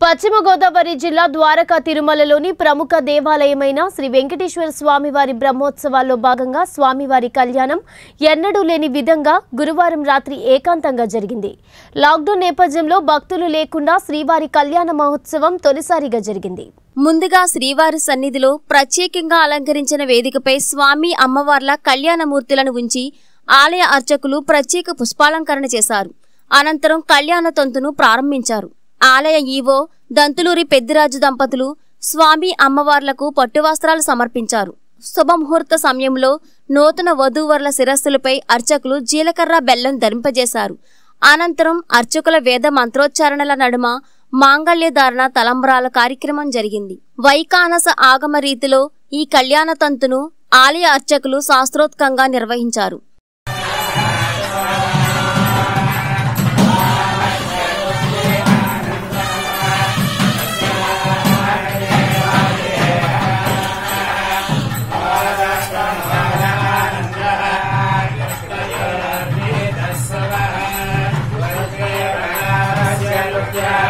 పశ్చిమ గోదావరి జిల్లా ద్వారకా తిరుమలలోని ప్రముఖ దేవాలయమైన శ్రీ వెంకటేశ్వర స్వామివారి బ్రహ్మోత్సవాల్లో భాగంగా స్వామివారి కళ్యాణం ఎన్నడూ లేని విధంగా గురువారం రాత్రి ఏకాంతంగా జరిగింది. లాక్డౌన్ నేపథ్యంలో భక్తులు లేకుండా శ్రీవారి కళ్యాణ మహోత్సవం తొలిసారిగా జరిగింది. ముందుగా శ్రీవారి సన్నిధిలో ప్రత్యేకంగా అలంకరించిన వేదికపై స్వామి అమ్మవార్ల కళ్యాణమూర్తులను ఉంచి ఆలయ అర్చకులు ప్రత్యేక పుష్పాలంకరణ చేశారు. అనంతరం కళ్యాణ తంతును ప్రారంభించారు. ఆలయ ఈవో దంతులూరి పెద్దిరాజు దంపతులు స్వామి అమ్మవార్లకు పట్టువస్త్రాలు సమర్పించారు. శుభముహూర్త సమయంలో నూతన వధూవరుల శిరస్సులపై అర్చకులు జీలకర్ర బెల్లం ధరింపజేశారు. అనంతరం అర్చకుల వేద మంత్రోచ్చారణల నడుమ మాంగళ్యధారణ తలంబ్రాల కార్యక్రమం జరిగింది. వైకానస ఆగమ రీతిలో ఈ కళ్యాణ తంతును ఆలయ అర్చకులు శాస్త్రోత్కంగా నిర్వహించారు. Yeah.